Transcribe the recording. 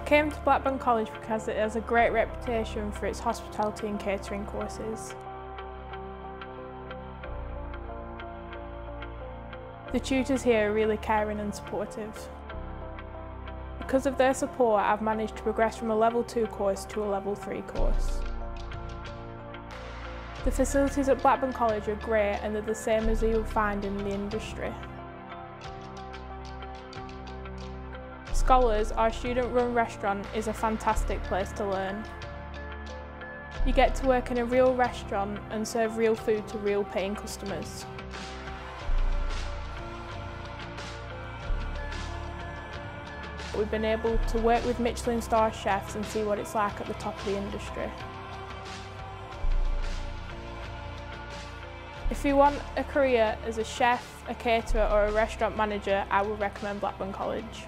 came to Blackburn College because it has a great reputation for its hospitality and catering courses. The tutors here are really caring and supportive. Because of their support, I've managed to progress from a level 2 course to a level 3 course. The facilities at Blackburn College are great and they're the same as you will find in the industry. Scholars, our student-run restaurant, is a fantastic place to learn. You get to work in a real restaurant and serve real food to real paying customers. We've been able to work with Michelin star chefs and see what it's like at the top of the industry. If you want a career as a chef, a caterer or a restaurant manager, I would recommend Blackburn College.